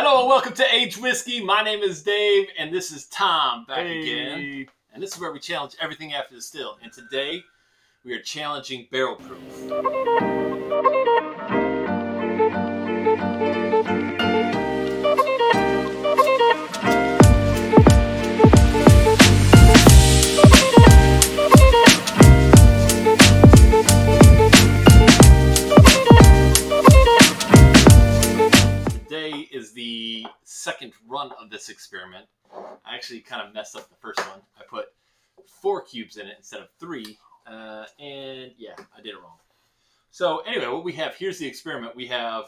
Hello and welcome to Age Whiskey. My name is Dave, and this is Tom back again. And this is where we challenge everything after the still. And today we are challenging barrel proof. The second run of this experiment. I actually kind of messed up the first one. I put four cubes in it instead of three, uh, and yeah, I did it wrong. So anyway, what we have here's the experiment. We have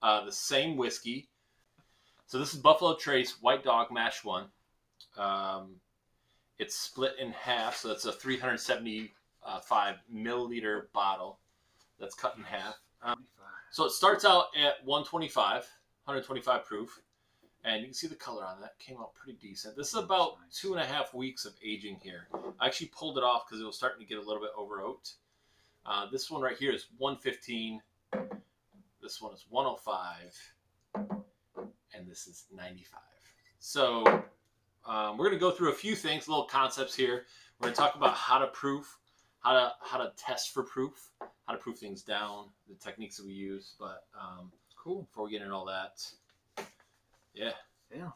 uh, the same whiskey. So this is Buffalo Trace White Dog Mash One. Um, it's split in half, so that's a 375 milliliter bottle that's cut in half. Um, so it starts out at 125, 125 proof, and you can see the color on that came out pretty decent. This is about two and a half weeks of aging here. I actually pulled it off because it was starting to get a little bit over oaked. Uh, this one right here is 115. This one is 105, and this is 95. So um, we're going to go through a few things, little concepts here. We're going to talk about how to proof, how to how to test for proof, how to proof things down, the techniques that we use. But um, Cool. before we get into all that, yeah, Yeah.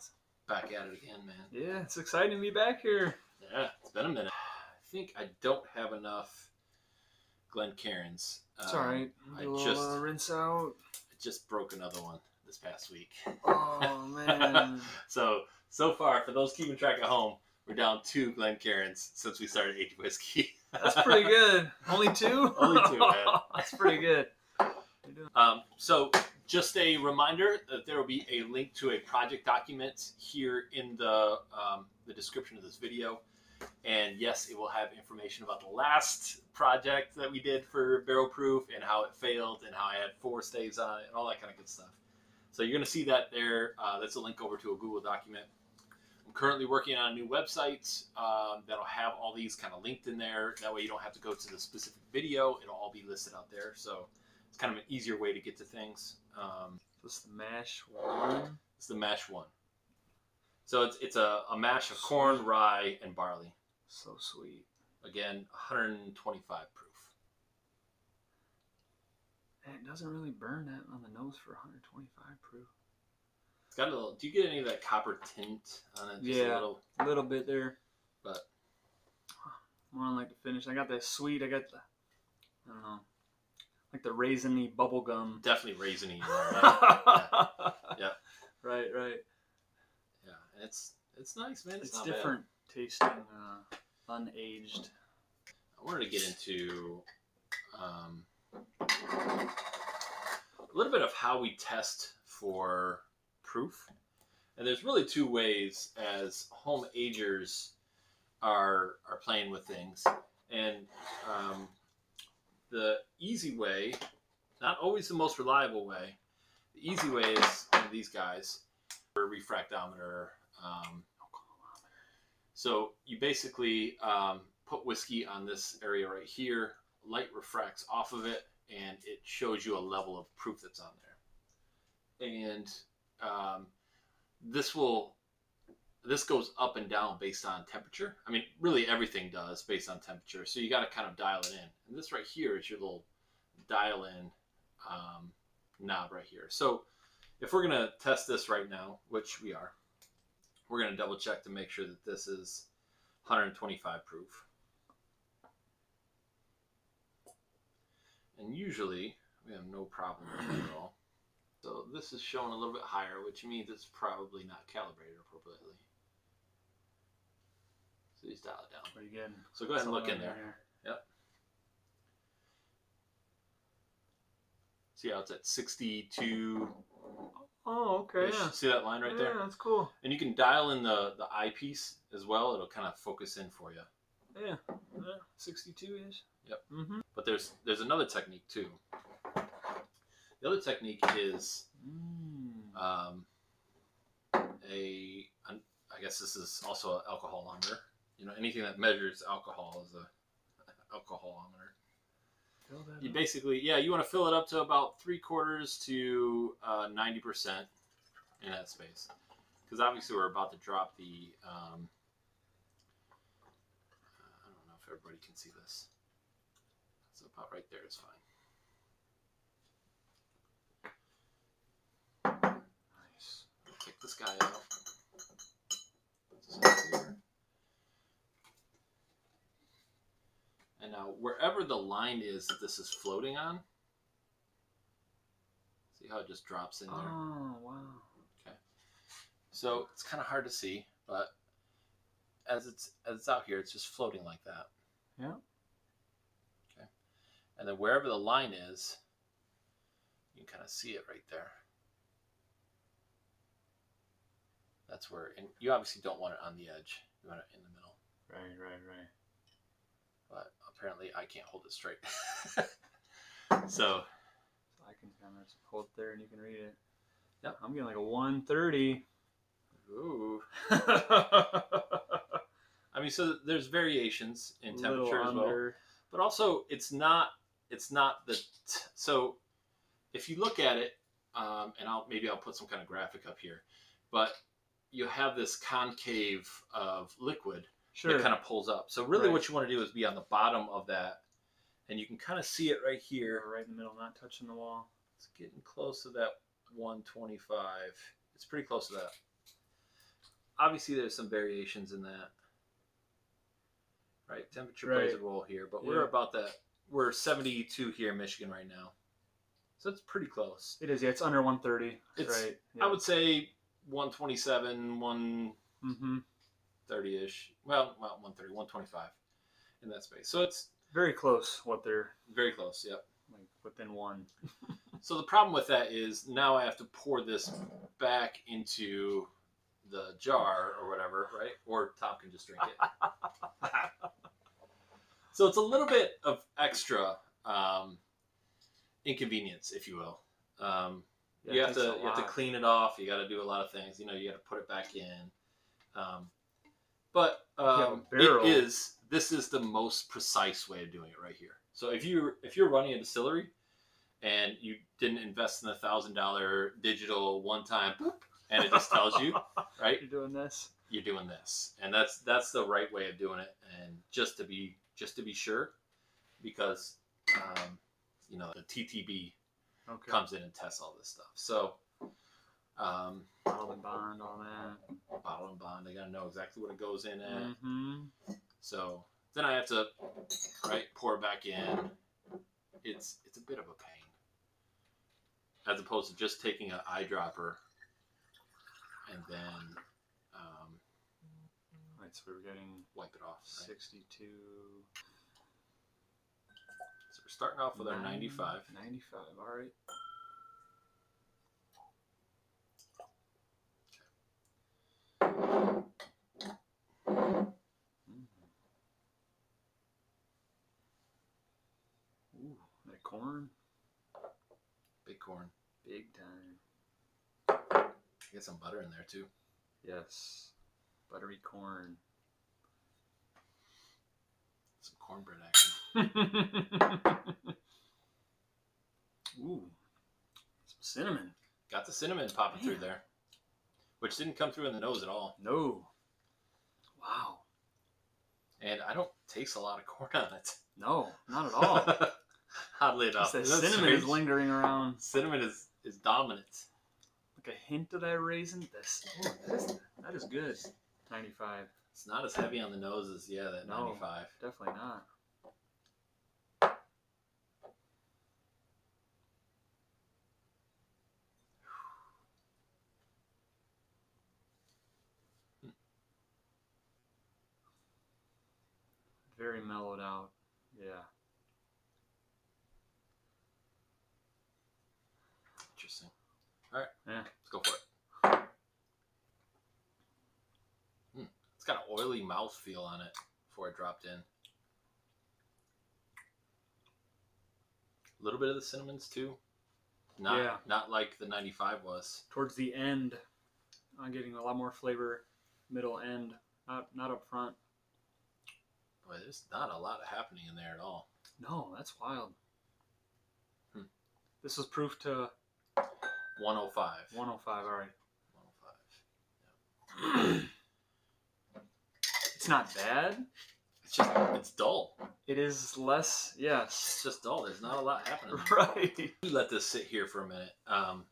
back at it again, man. Yeah, it's exciting to be back here. Yeah, it's been a minute. I think I don't have enough Glencairns. It's Um, all right. I Do a just- uh, rinse out. I just broke another one this past week. Oh man. So so far, for those keeping track at home, we're down two Glencairns since we started aged whiskey. That's pretty good. Only two? Only two, man. That's pretty good. Um, so, just a reminder that there will be a link to a project document here in the um, the description of this video, and yes, it will have information about the last project that we did for barrel proof and how it failed and how I had four staves on it and all that kind of good stuff. So you're going to see that there. Uh, that's a link over to a Google document. I'm currently working on a new website um, that'll have all these kind of linked in there. That way, you don't have to go to the specific video; it'll all be listed out there. So it's kind of an easier way to get to things. Um, This the mash one. it's the mash one. So it's it's a, a mash of corn, rye, and barley. So sweet. Again, 125 proof. And it doesn't really burn that on the nose for 125 proof. It's got a little. Do you get any of that copper tint on it? Just A Yeah. little, A little bit there. But- more on like the finish. I got that sweet. I got the I don't know. Like the raisiny bubble gum. definitely raisiny. Right? Yeah. Right, right. yeah, it's it's nice, man. It's, It's not bad. different tasting, uh, unaged. I wanted to get into um, a little bit of how we test for proof. And there's really two ways as home agers are are playing with things. And um, the easy way, not always the most reliable way, the easy way is one of these guys, a refractometer. Um, so you basically um, put whiskey on this area right here. Light refracts off of it, and it shows you a level of proof that's on there. And um, this will this goes up and down based on temperature. I mean, really everything does based on temperature. So you got to kind of dial it in. And this right here is your little dial in um, knob right here. So if we're gonna test this right now, which we are, we're gonna double check to make sure that this is 125 proof. And usually we have no problem with it at all. So this is showing a little bit higher, which means it's probably not calibrated appropriately. So just dial it down. Pretty good. So go ahead and look in there. there. See how it's at 62. Oh, okay. Yeah. See that line right yeah, there? Yeah, that's cool. And you can dial in the, the eyepiece as well. It'll kind of focus in for you. Yeah. yeah. 62 ish. Yep. Mm-hmm. But there's there's another technique too. The other technique is Mm. um, a I guess this is also an alcohol alcoholometer. You know, anything that measures alcohol is a alcoholometer. You up. basically, yeah, you want to fill it up to about three quarters to uh, ninety percent. in that space. Because obviously we're about to drop the. Um, I don't know if everybody can see this. So about right there is fine. This guy out. Put this up here. And now wherever the line is that this is floating on, see how it just drops in there. Oh wow. Okay. So it's kind of hard to see, but as it's as it's out here, it's just floating like that. Yeah. Okay. And then wherever the line is, you can kind of see it right there. That's where, and you obviously don't want it on the edge. You want it in the middle. Right, right, right. But apparently, I can't hold it straight. so I can kind of hold it there and you can read it. Yep. I'm getting like a 130. Ooh. I mean, so there's variations in temperature as well, but also it's not it's not the t- so if you look at it, um, and I'll maybe I'll put some kind of graphic up here, but you have this concave of liquid Sure. that kind of pulls up. So really, Right. what you want to do is be on the bottom of that, and you can kind of see it right here. Right in the middle, not touching the wall. It's getting close to that 125. It's pretty close to that. Obviously, there's some variations in that. Right, temperature plays a role here, but we're about that. We're 72 here in Michigan right now, so it's pretty close. It is, yeah. It's under 130. It's- right. I would say 127, one. Mm-hmm. Ish. Well, well, 130, 125 in that space. So it's Very close. What they're very close. Yep. like within one. So the problem with that is now I have to pour this back into the jar or whatever, right? Or Tom can just drink it. so it's a little bit of extra um, inconvenience, if you will. Um, Yeah, you have to you have to clean it off. You got to do a lot of things. You know, you got to put it back in. Um, but you have a um, barrel- it is this is the most precise way of doing it right here. So if you if you're running a distillery and you didn't invest in a thousand dollar digital one time and it just tells you right You're doing this. you're doing this and that's that's the right way of doing it and just to be just to be sure because um, you know the ttb Okay. comes in and tests all this stuff so um, Bottle and bond, all that. bottle and bond they got to know exactly what it goes in at Mm-hmm. so then i have to right pour it back in it's it's a bit of a pain as opposed to just taking an eyedropper and then um, Right, so we're getting wipe it off right? 62. So we're starting off with our 95. 95, all right. Mhm. Ooh, that corn, Big corn. big time. Get some butter in there too. Yes, buttery corn. Some cornbread action. Ooh, some cinnamon. Got the cinnamon popping through there, which didn't come through in the nose at all. No. Wow. And I don't taste a lot of corn on it. No, not at all. Oddly enough, that cinnamon is lingering around. Cinnamon is is dominant. Like a hint of that raisin. This, oh, that is, that is good. 95. It's not as heavy on the nose as yeah that No. 95. Definitely not. Hmm. Very mellowed out. Yeah. Interesting. All right, Yeah. let's go for it. Hmm. It's got an oily mouth feel on it before it dropped in. A little bit of the cinnamons too. Not Yeah. not like the 95 was. Towards the end, I'm getting a lot more flavor. Middle end, not not up front. Boy, there's not a lot happening in there at all. No, that's wild. Hmm. This was proof to 105. 105. All right. it's not bad. It's just it's dull. It is less, It's yes. just dull. There's not a lot happening. Right. Let this sit here for a minute. Um,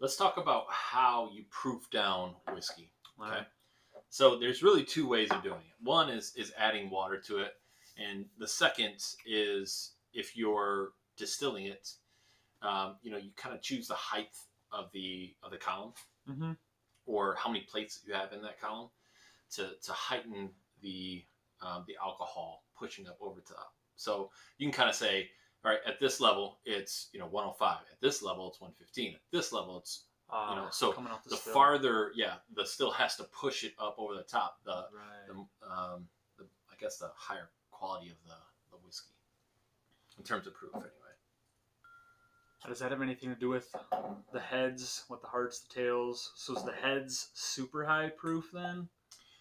let's talk about how you proof down whiskey. Okay. So there's really two ways of doing it. One is is adding water to it, and the second is if you're distilling it, um, you know, you kind of choose the height of the of the column Mm-hmm. or how many plates you have in that column to to heighten the um, the alcohol pushing up over top. So you can kind of say, all right, at this level it's you know 105. At this level it's 115. At this level it's Uh, You know, so the, the farther yeah the still has to push it up over the top. The Right. the, um, the I guess the higher quality of the, the whiskey in terms of proof anyway. Does that have anything to do with the heads, what the hearts, the tails? So is the heads super high proof then?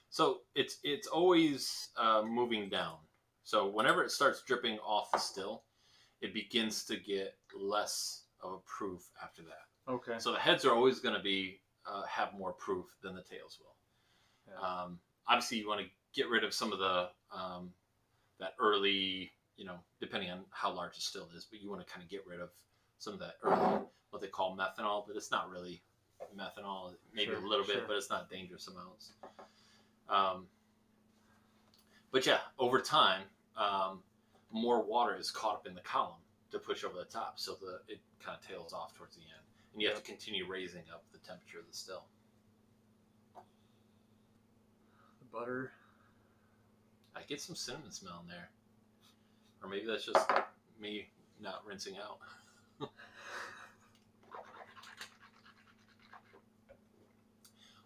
So it's it's always uh, moving down. So whenever it starts dripping off the still, it begins to get less of a proof after that. Okay. So the heads are always going to be uh, have more proof than the tails will. Yeah. Um, obviously, you want to get rid of some of the um, that early, you know, depending on how large the still is, but you want to kind of get rid of some of that early what they call methanol, but it's not really methanol. Maybe Sure, a little bit, but it's not dangerous amounts. Um, but yeah, over time, um, more water is caught up in the column to push over the top, so the it kind of tails off towards the end, and you have to continue raising up the temperature of the still. The butter. I get some cinnamon smell in there, or maybe that's just me not rinsing out.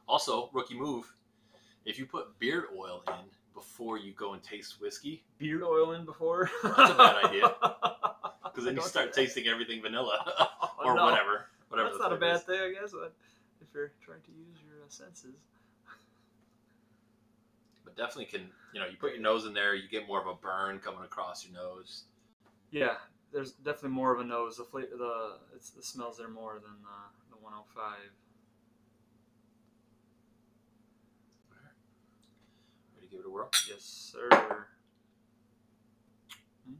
also, rookie move: if you put beard oil in before you go and taste whiskey, Beard oil in before? That's a bad idea. because then you start tasting everything vanilla Oh, or no. whatever. Whatever. That's not a bad is. thing, I guess, but if you're trying to use your uh, senses. But definitely can you know you put your nose in there, you get more of a burn coming across your nose. Yeah, there's definitely more of a nose. The flavor, the it's the smells there more than the, the 105. Ready to give it a whirl? Yes, sir. Mm.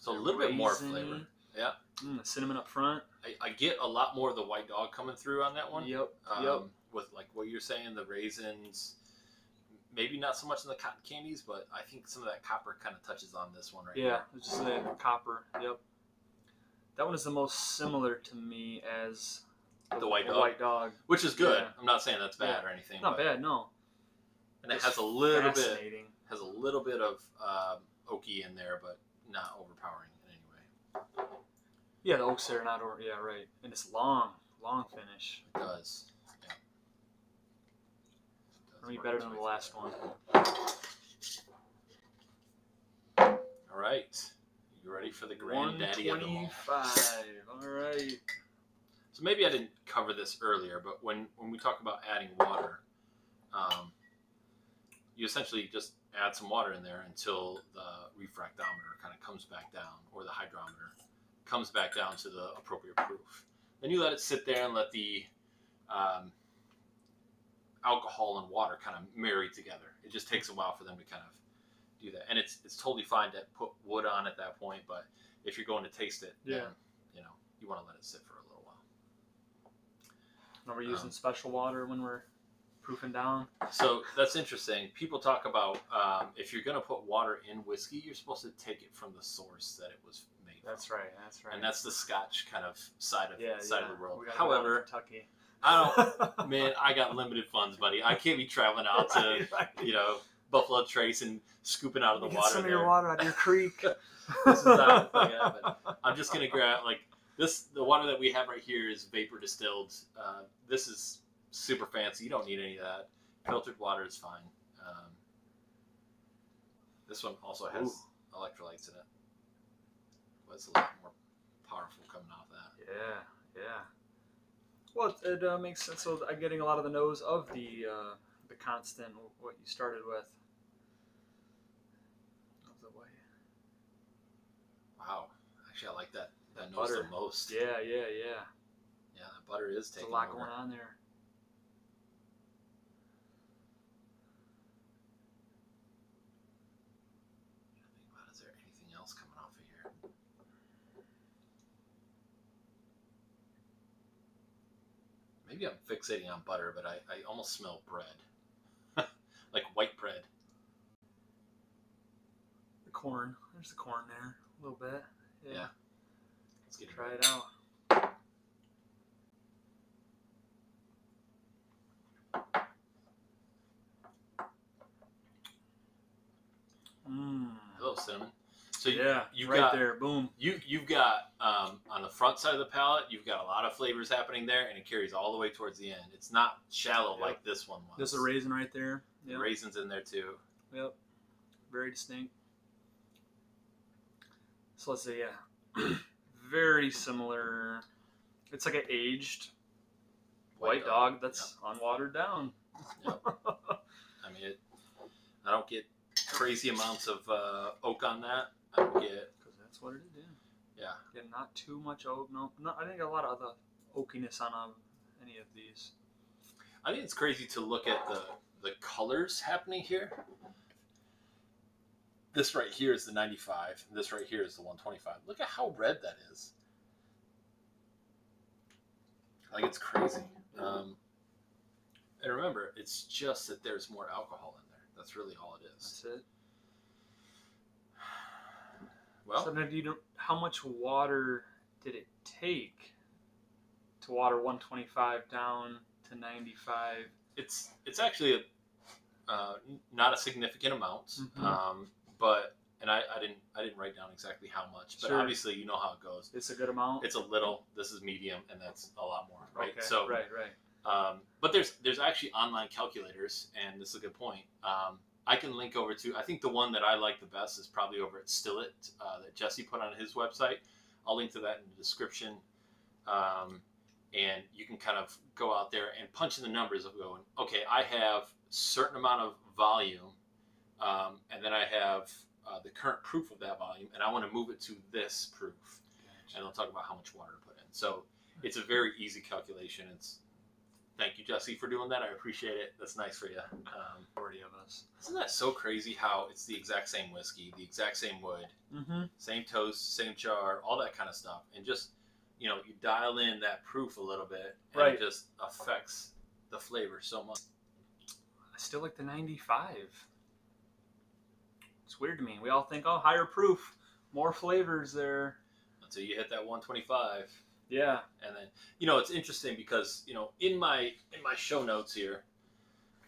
So a little bit more flavor. Yeah. Mm, the cinnamon up front. I, I get a lot more of the white dog coming through on that one. Yep. Um, yep. With like what you're saying, the raisins, maybe not so much in the cotton candies, but I think some of that copper kind of touches on this one right Yeah, here. it's just the copper. Yep. That one is the most similar to me as The white the dog? White dog. Which is good. Yeah. I'm not saying that's bad Yeah. or anything. Not bad, no. And it has a little bit has a little bit of um, oaky in there, but not overpowering in any way. Yeah, the oaks there are not over. Yeah, right. And it's long, long finish. It does. Gonna be better than the last one. All right. You ready for the granddaddy of them all? 125. All right. So maybe I didn't cover this earlier, but when, when we talk about adding water, um, you essentially just add some water in there until the refractometer kind of comes back down, or the hydrometer comes back down to the appropriate proof. Then you let it sit there and let the um, alcohol and water kind of marry together. It just takes a while for them to kind of do that, and it's it's totally fine to put wood on at that point. But if you're going to taste it, then, Yeah. you know, you want to let it sit for a little while. Now we're using Um, special water when we're proofing down. So that's interesting. People talk about um, if you're going to put water in whiskey, you're supposed to take it from the source that it was made. That's from. right. That's right. And that's the Scotch kind of side of yeah, side yeah. of the world. We gotta go down to However, Kentucky. I don't. Man, I got limited funds, buddy. I can't be traveling out to you know Buffalo Trace and scooping out of the Get water some of your water out of your creek. This is not happen. I'm just gonna grab like this. The water that we have right here is vapor distilled. Uh, this is super fancy. You don't need any of that. Filtered water is fine. Um, this one also has electrolytes in it. But it's a lot more powerful coming off that. Yeah, yeah. Well, it, it uh, makes sense. So I'm getting a lot of the nose of the uh, the constant what you started with. Of the white. Wow. Actually, I like that. That nose butter. the most. Yeah, yeah, yeah. Yeah, that butter is There's taking a lot over. going on there. Maybe I'm fixating on butter, but I, I almost smell bread, like white bread. The corn. There's the corn there. A little bit. Yeah. Yeah. Let's get Try it out. Mmm. Hello, cinnamon. So yeah, you right got there. Boom. you you've got um, on the front side of the palate, you've got a lot of flavors happening there, and it carries all the way towards the end. It's not shallow Yep. like this one was. There's a raisin right there. The Yep. raisins in there too. Yep. Very distinct. So let's say, yeah. Very similar. It's like an aged white, dog, that's unwatered down. Yep. I mean, it, I don't get crazy amounts of uh, oak on that. Get Because that's what it is. Yeah. yeah. yeah, not too much oak. No, no I think a lot of other oakiness on um, any of these. I think it's crazy to look at the the colors happening here. This right here is the 95. and This right here is the 125. Look at how red that is. Like it's crazy. Um, and remember, it's just that there's more alcohol in there. That's really all it is. That's it. Well, so now do you know how much water did it take to water 125 down to 95? it's it's actually a uh, not a significant amount, Mhm. um, but and I, I didn't I didn't write down exactly how much, but Sure. obviously you know how it goes. It's a good amount. It's a little. This is medium, and that's a lot more, right? Okay, So, right, right. um, but there's there's actually online calculators, and this is a good point. Um, I can link over to. I think the one that I like the best is probably over at Stillit uh, that Jesse put on his website. I'll link to that in the description, um, and you can kind of go out there and punch in the numbers of going. Okay, I have certain amount of volume, um, and then I have uh, the current proof of that volume, and I want to move it to this proof and they'll talk about how much water to put in. So it's a very easy calculation. It's thank you, Jesse, for doing that. I appreciate it. That's nice for you. Um, Majority of us. isn't that so crazy? How it's the exact same whiskey, the exact same wood, Mm-hmm. same toast, same char, all that kind of stuff, and just you know you dial in that proof a little bit, and Right. it just affects the flavor so much. I still like the 95. It's weird to me. We all think, oh, higher proof, more flavors there. Until you hit that 125. Yeah. and then you know it's interesting because you know in my in my show notes here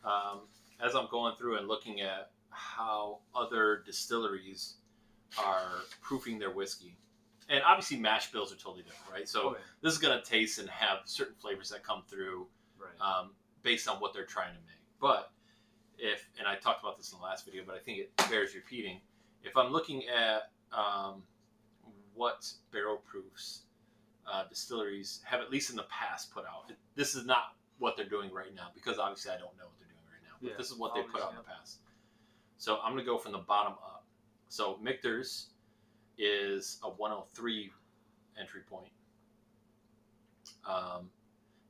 um, as i'm going through and looking at how other distilleries are proofing their whiskey and obviously mash bills are totally different right so Oh, yeah. this is going to taste and have certain flavors that come through Right. um, based on what they're trying to make but if and i talked about this in the last video but i think it bears repeating if i'm looking at um, what barrel proofs uh, distilleries have at least in the past put out. This is not what they're doing right now because obviously I don't know what they're doing right now. But Yeah, this is what they put out in the past. So I'm gonna go from the bottom up. So Michter's is a 103 entry point. Um,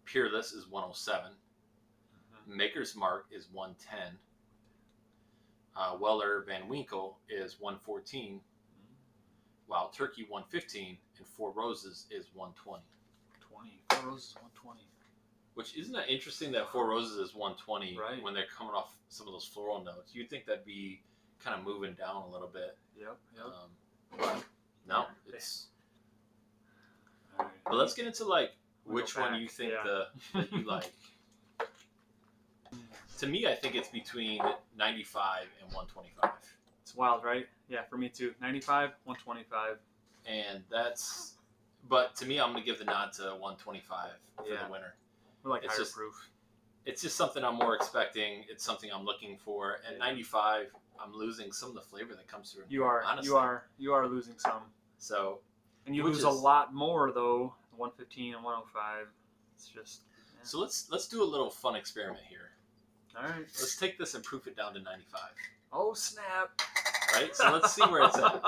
Peerless is 107. Mhm. Maker's Mark is 110. Uh, Weller Van Winkle is 114 Wild Turkey 115 and Four Roses is 120. 20. Four roses, 120. Which isn't that interesting that Four Roses is 120 Right. when they're coming off some of those floral notes. You'd think that'd be kind of moving down a little bit. Yep. Yep. Um, no, it's. Right. But let's get into like We'll which one you think yeah. the that you like. to me, I think it's between 95 and 125, It's wild, right? Yeah, for me too. 95, 125. and that's. But to me, I'm gonna give the nod to 125 for Yeah. the winner. We're like It's higher just- proof. it's just something I'm more expecting. It's something I'm looking for. At Yeah. 95, I'm losing some of the flavor that comes through. You are. honestly. You are. You are losing some. So And you lose a lot more though. 115 and 105. It's just. yeah. so let's let's do a little fun experiment here. All right. Let's take this and proof it down to 95. Oh snap! Right. So let's see where it's at.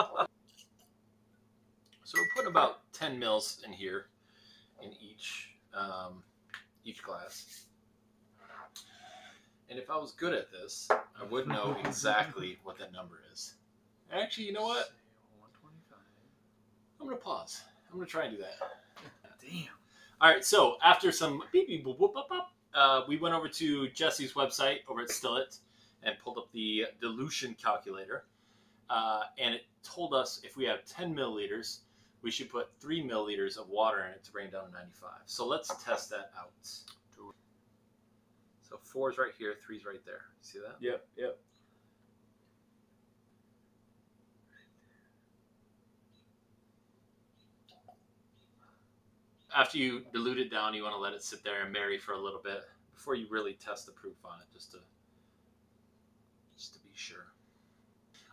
So we're putting about 10 mils in here, in each um, each glass. And if I was good at this, I would know exactly what that number is. Actually, you know what? I'm gonna pause. I'm gonna try and do that. Damn. All right, so after some beep beep boop boop boop, boop uh, we went over to Jesse's website over at Stillit and pulled up the dilution calculator, uh, and it told us if we have 10 milliliters, we should put three milliliters of water in it to bring it down to 95. So let's test that out. So four is right here, three's right there. See that? Yep, yep. After you dilute it down, you want to let it sit there and marry for a little bit before you really test the proof on it, just to just to be sure.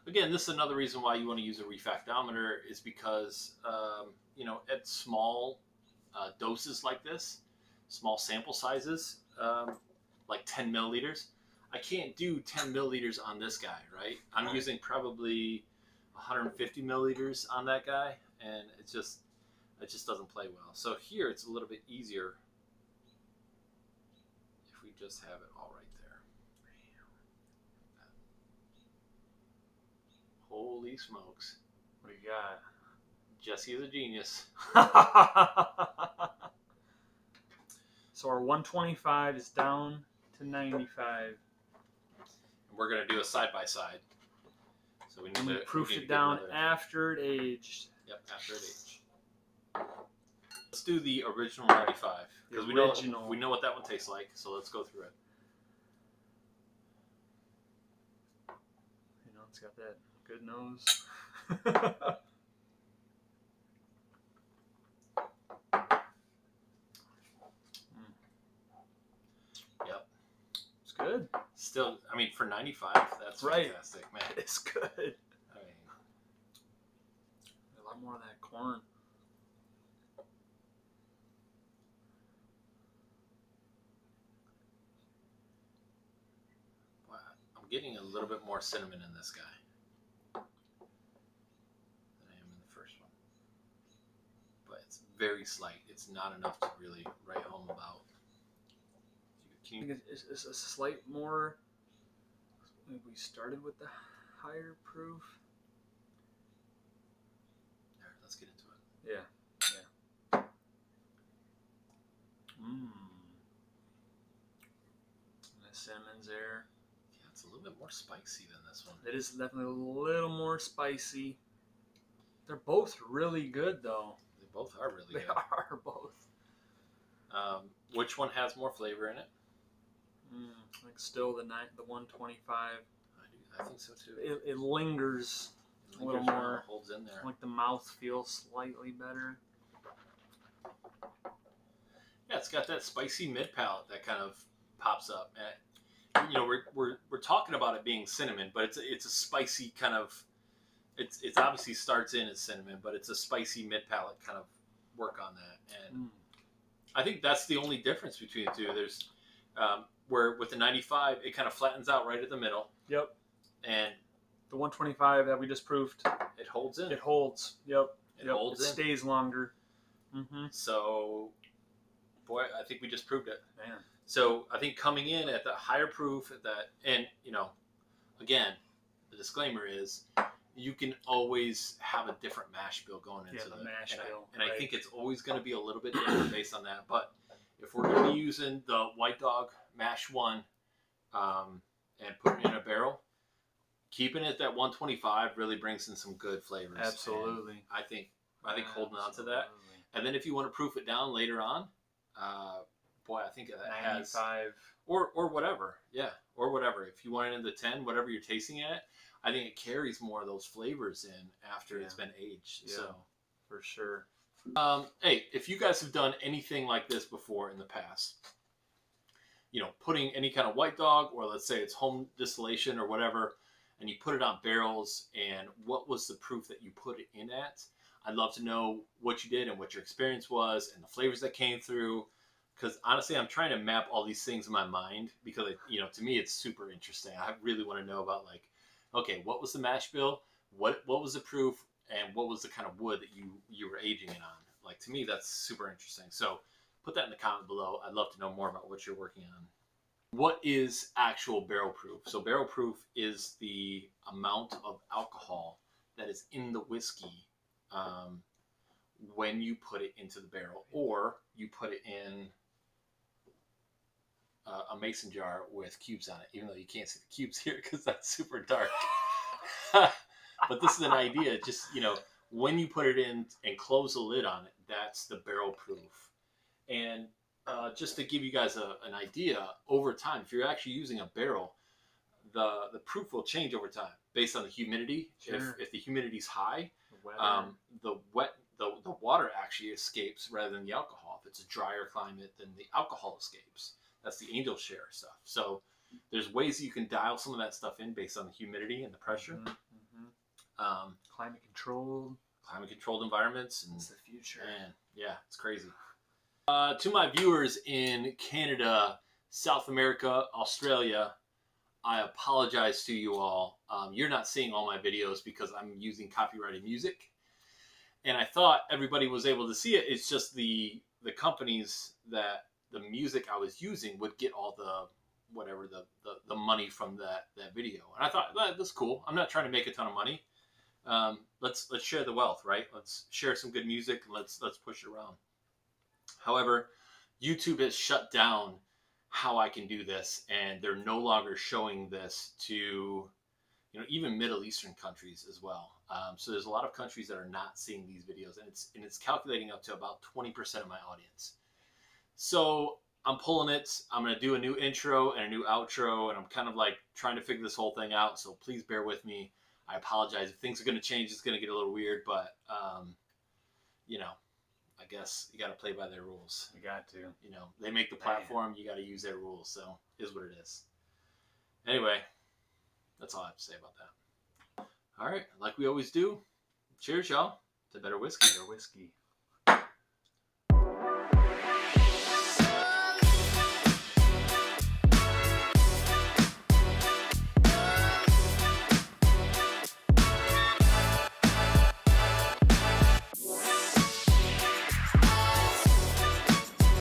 Again, this is another reason why you want to use a refractometer is because um, you know at small uh, doses like this, small sample sizes, um, like 10 milliliters, I can't do 10 milliliters on this guy, right? I'm Right. using probably 150 milliliters on that guy, and it just it just doesn't play well. So here it's a little bit easier if we just have it all right there. Holy smokes. What do you got? Jesse is a genius. so our 125 is down to 95. And we're going to do a side by side. So we need And we to proofed we need to it down another- after it aged. Yep, after it aged. Let's do the original 95 because we know we know what that one tastes like. So let's go through it. You know, it's got that good nose. Yep. It's good. Still, I mean, for 95, that's Right. fantastic, man. It's good. I mean, A lot more of that corn. wow, I'm getting a little bit more cinnamon in this guy than I am in the first one. But it's very slight. It's not enough to really write home about. Can you, it's, it's a slight more. We started with the higher proof. there, let's get into it. Yeah. Yeah. Mmm. The cinnamon's there. Yeah, it's a little bit more spicy than this one. It is definitely a little more spicy. They're both really good, though. Both are really They good. are both. Um, which one has more flavor in it? Mm, like still the nine, the one twenty five. I do. I think so too. It, it lingers. It a little lingers more- holds in there. Like the mouth feels slightly better. Yeah, it's got that spicy mid palate that kind of pops up. You know, we're, we're, we're talking about it being cinnamon, but it's a, it's a spicy kind of. It's it's obviously starts in as cinnamon, but it's a spicy mid palate kind of work on that. And Mm. I think that's the only difference between the two. There's um, where with the 95, it kind of flattens out right at the middle, Yep. and The one twenty five that we just proved. it holds in. It holds. Yep. It yep. holds it in. stays longer. Mm-hmm. So, boy, I think we just proved it. Man. So I think coming in at the higher proof at that, and you know, again, the disclaimer is you can always have a different mash bill going into Yeah, the the mash and I- bill, and I think it's always going to be a little bit different based on that. But if we're going to be using the White Dog Mash One um, and putting it in a barrel, keeping it at 125 really brings in some good flavors. And Absolutely. I think I think holding on to that, and then if you want to proof it down later on, uh, boy, I think that has 95. or or whatever, yeah, or whatever. If you want it in the ten, whatever you're tasting at, I think it carries more of those flavors in after it's been aged. Yeah. So, for sure. um, hey, if you guys have done anything like this before in the past, you know, putting any kind of white dog, or let's say it's home distillation or whatever, and you put it on barrels, and what was the proof that you put it in at? I'd love to know what you did and what your experience was and the flavors that came through. Because honestly, I'm trying to map all these things in my mind because, it, you know, to me, it's super interesting. I really want to know about like, okay, what was the mash bill? What what was the proof? And what was the kind of wood that you you were aging it on? Like to me, that's super interesting. So put that in the comment below. I'd love to know more about what you're working on. What is actual barrel proof? So barrel proof is the amount of alcohol that is in the whiskey um, when you put it into the barrel, or you put it in uh, a mason jar with cubes on it, even though you can't see the cubes here because that's super dark. but this is an idea. Just you know, when you put it in and close the lid on it, that's the barrel proof. And uh, just to give you guys a, an idea, over time, if you're actually using a barrel, the the proof will change over time based on the humidity. Sure. If if the humidity's high, The um, the wet the, the water actually escapes rather than the alcohol. If it's a drier climate, then the alcohol escapes. That's the angel share stuff. So there's ways you can dial some of that stuff in based on the humidity and the pressure. Mhm, mhm. Um, Climate controlled. climate controlled environments and It's the future. Man, yeah, it's crazy. Uh, to my viewers in Canada, South America, Australia, I apologize to you all. Um, you're not seeing all my videos because I'm using copyrighted music, and I thought everybody was able to see it. It's just the the companies that the music I was using would get all the whatever the, the, the money from that that video, and I thought "Well, that's cool. I'm not trying to make a ton of money. Um, let's let's share the wealth, right? Let's share some good music. Let's let's push it around. However, YouTube has shut down how I can do this, and they're no longer showing this to, you know, even Middle Eastern countries as well. Um, so there's a lot of countries that are not seeing these videos, and it's and it's calculating up to about 20% of my audience. So I'm pulling it. I'm gonna do a new intro and a new outro, and I'm kind of like trying to figure this whole thing out. So please bear with me. I apologize if things are gonna change. It's gonna get a little weird, but um, you know, I guess you got to play by their rules You got to. you know they make the platform you got to use their rules so is what it is anyway that's all i have to say about that all right like we always do cheers y'all to better whiskey Your whiskey.